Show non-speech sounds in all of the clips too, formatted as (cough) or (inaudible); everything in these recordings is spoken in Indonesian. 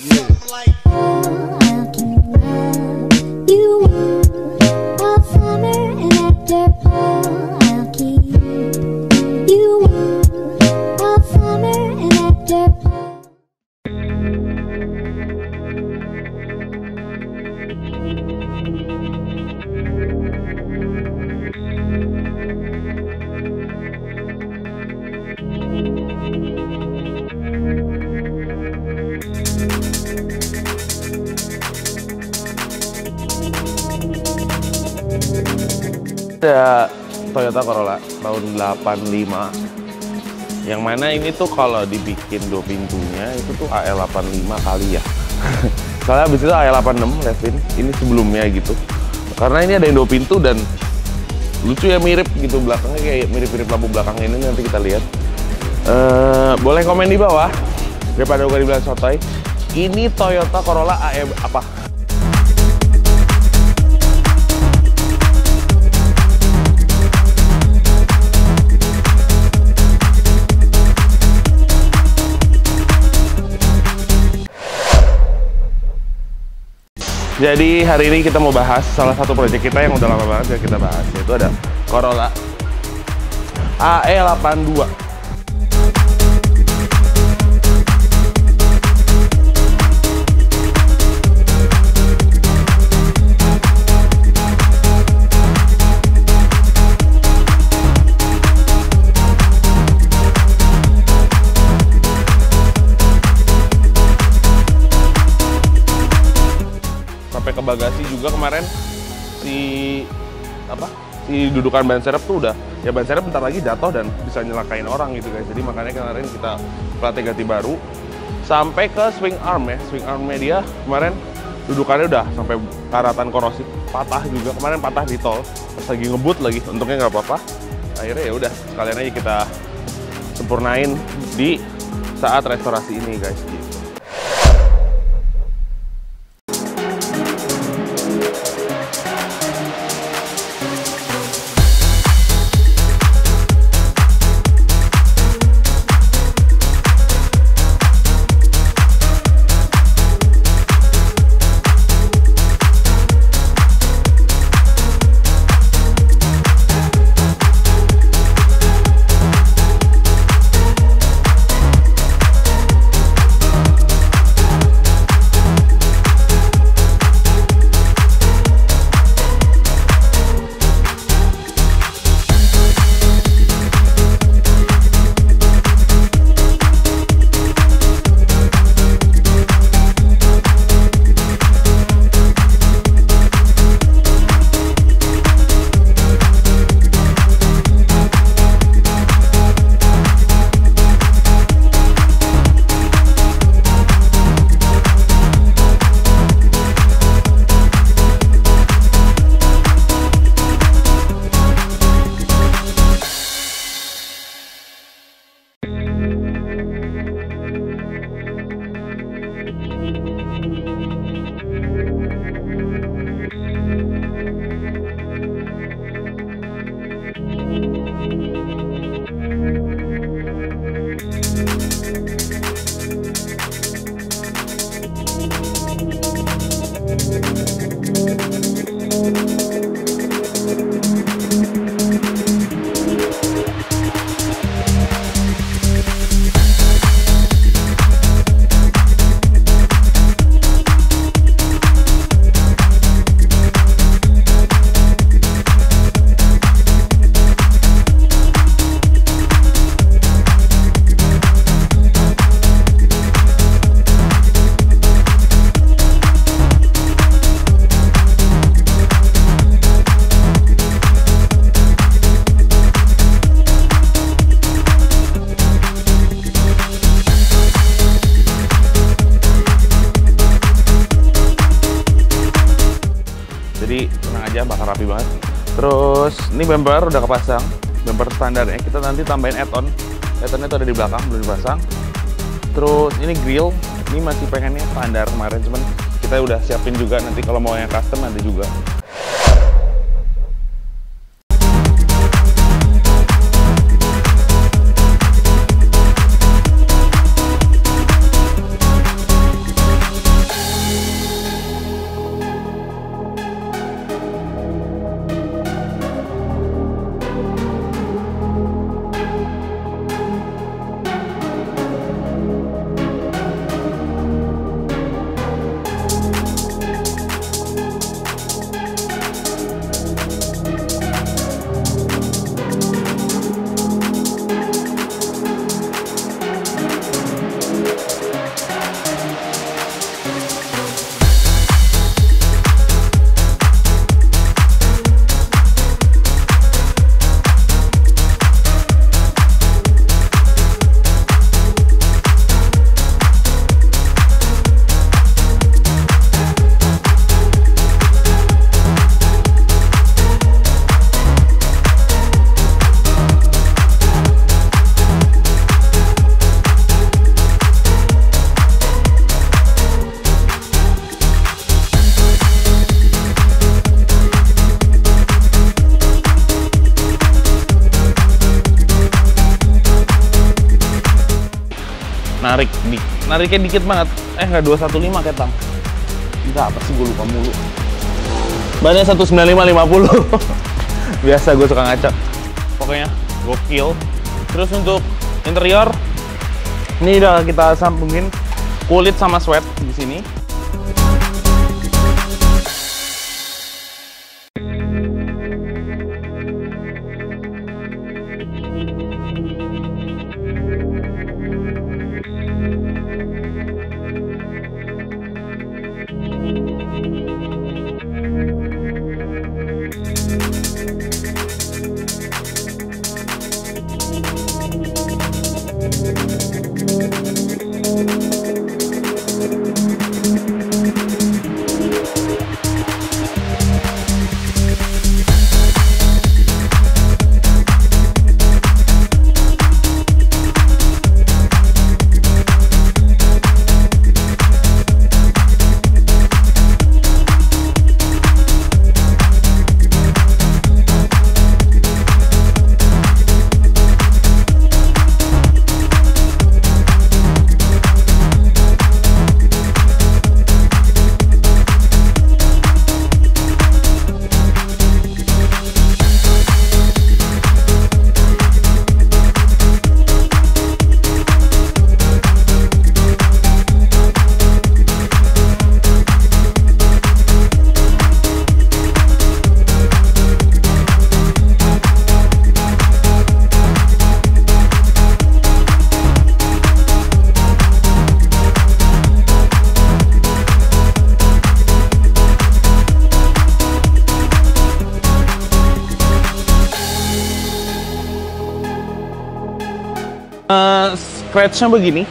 Yeah. Ada Toyota Corolla tahun 85 yang mana ini tuh kalau dibikin dua pintunya itu tuh AL85 kali ya. (laughs) Soalnya abis itu AL86 Levin ini sebelumnya gitu. Karena ini ada yang dua pintu dan lucu ya mirip gitu belakangnya kayak mirip-mirip lampu belakang ini nanti kita lihat. Eh, boleh komen di bawah daripada gue dibilang sotoy. Ini Toyota Corolla AE apa Jadi hari ini kita mau bahas salah satu proyek kita yang udah lama banget ya kita bahas yaitu ada Corolla AE82. Juga kemarin si apa si dudukan ban serep tuh udah ya ban serep bentar lagi jatuh dan bisa nyelakain orang gitu guys. Jadi makanya kemarin kita pelatih ganti baru. Sampai ke swing arm ya swing armnya dia kemarin dudukannya udah sampai karatan korosi patah juga. Kemarin patah di tol pas lagi ngebut lagi untungnya nggak apa-apa. Akhirnya ya udah sekalian aja kita sempurnain di saat restorasi ini guys bakal rapi banget. Terus ini bumper udah kepasang. Bumper standarnya kita nanti tambahin add-on. Add-onnya tuh ada di belakang belum dipasang. Terus ini grill. Ini masih pengennya standar kemarin cuman kita udah siapin juga. Nanti kalau mau yang custom ada juga narik di nariknya dikit banget. Eh nggak 215 kayak tang bisa apa sih gue lupa mulu. Bannya 19550 (laughs) biasa gue suka ngaca pokoknya gokil. Terus untuk interior ini udah kita sambungin kulit sama sweat di sini scratchnya begini.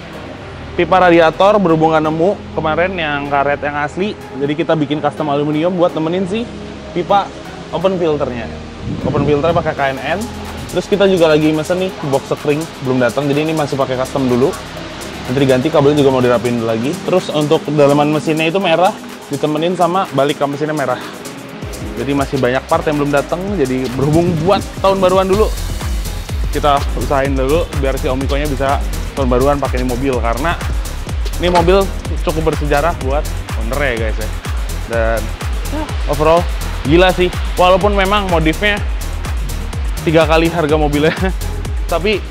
Pipa radiator berhubungan nemu kemarin yang karet yang asli. Jadi kita bikin custom aluminium buat nemenin si pipa open filternya. Open filter pakai KNN terus kita juga lagi mesen nih box spring belum datang. Jadi ini masih pakai custom dulu. Nanti diganti kabelnya juga mau dirapin lagi. Terus untuk dalaman mesinnya itu merah. Ditemenin sama balik ke mesinnya merah. Jadi masih banyak part yang belum datang. Jadi berhubung buat tahun baruan dulu. Kita usahain dulu biar si Omikonya bisa tahun pakai mobil karena ini mobil cukup bersejarah buat owner ya guys ya. Dan ya, overall gila sih. Walaupun memang modifnya tiga kali harga mobilnya. (laughs) Tapi